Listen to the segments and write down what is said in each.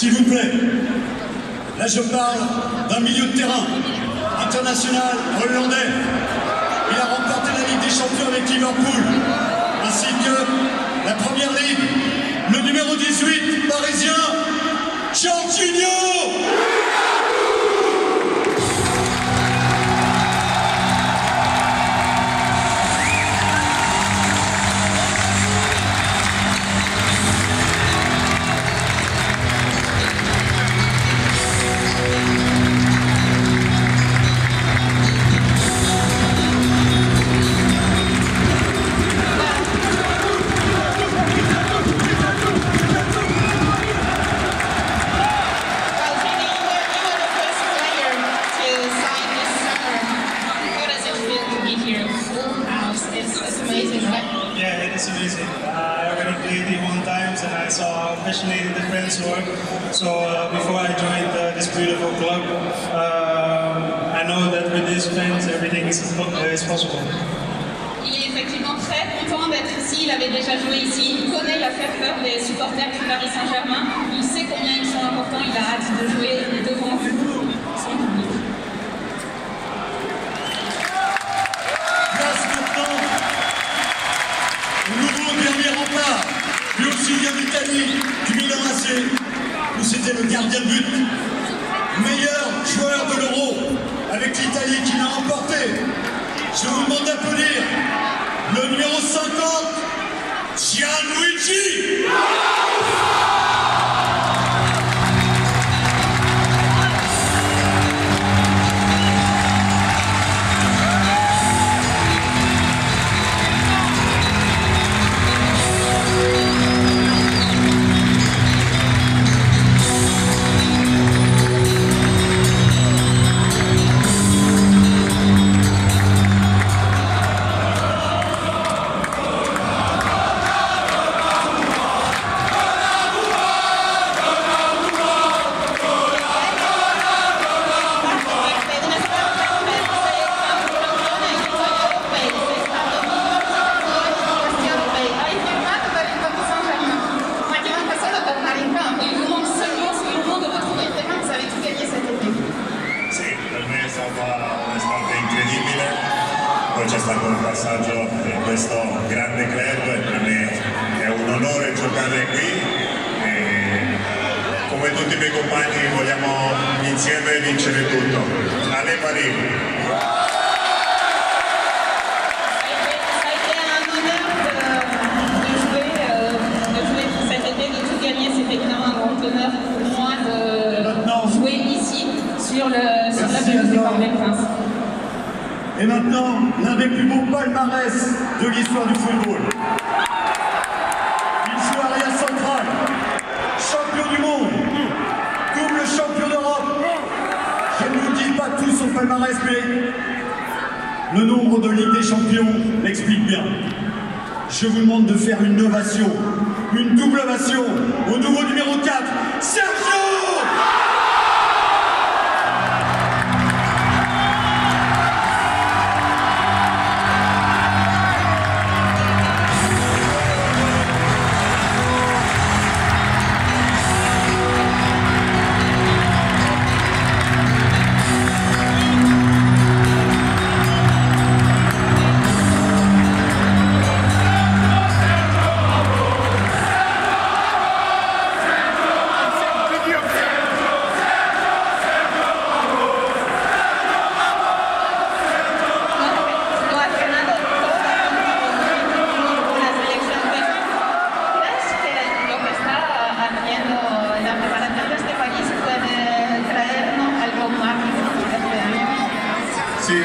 S'il vous plaît. Là, je parle d'un milieu de terrain international hollandais. Il a remporté la Ligue des Champions avec Liverpool, ainsi que la Première Ligue. Le numéro 18, parisien, Jorginho amazing. Uh, I already played it one times and I saw how passionate the fans were. So uh, before I joined uh, this beautiful club, um, I know that with these fans everything is, is possible. Il est effectivement très content d'être ici. Il avait déjà joué ici. Il connaît la ferveur des supporters du Paris Saint-Germain. Il sait combien ils sont importants. Il a hâte de jouer Je vous pelouse des Parcs des Princes. Et maintenant, l'un des plus beaux palmarès de l'histoire du football. Le nombre de Ligue des Champions l'explique bien. Je vous demande de faire une ovation, une double ovation au nouveau numéro 4, Sergio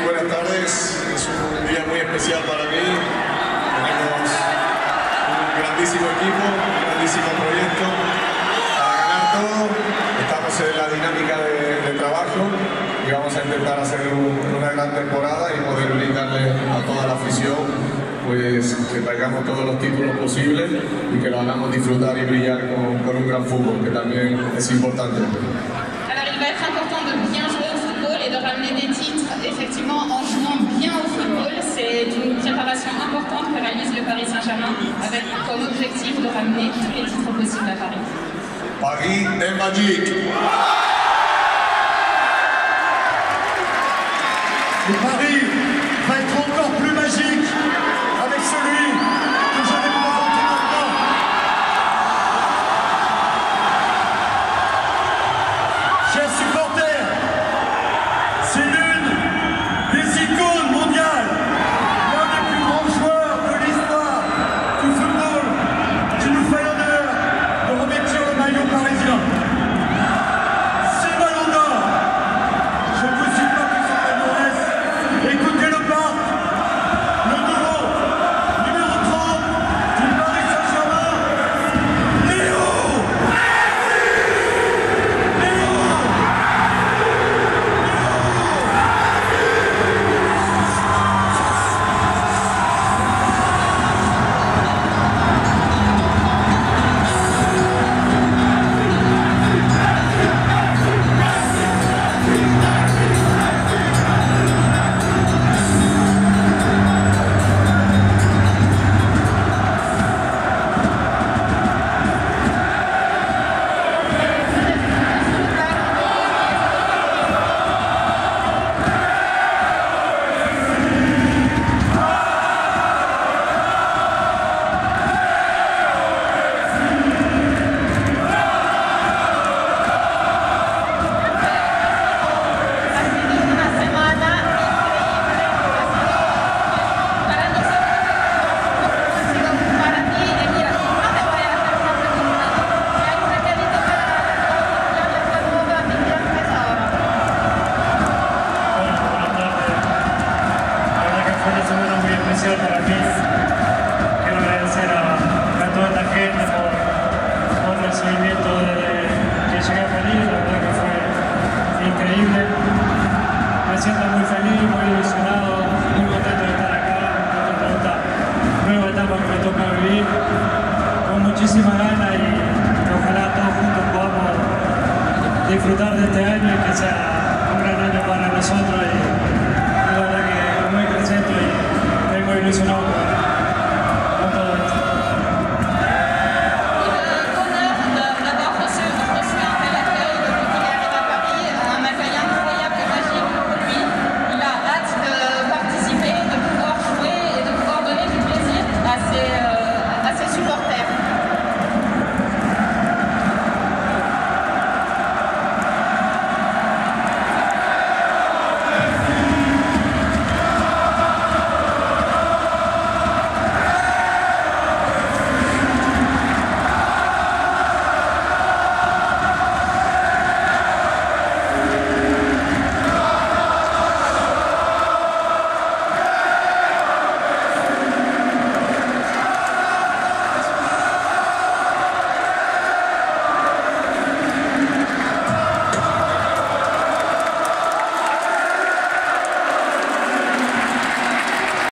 Buenas tardes. Es un día muy especial para mí. Tenemos un grandísimo equipo, un grandísimo proyecto para ganar todo. Estamos en la dinámica de, de trabajo y vamos a intentar hacer un, una gran temporada y poder brindarle a toda la afición pues que traigamos todos los títulos posibles y que lo hagamos disfrutar y brillar con, con un gran fútbol, que también es importante. Alors, il va des titres effectivement en jouant bien au football. C'est une préparation importante que réalise le Paris Saint-Germain avec comme objectif de ramener tous les titres possibles à Paris. Paris est magique Et Paris va être encore plus magique avec celui que je vais présenter maintenant. Siento muy feliz, muy ilusionado, muy contento de estar acá, muy contento de esta nueva etapa que me toca vivir. Con muchísima ganas y ojalá todos juntos podamos disfrutar de este año y que sea un gran año para nosotros y la verdad que muy contento y vengo ilusionado con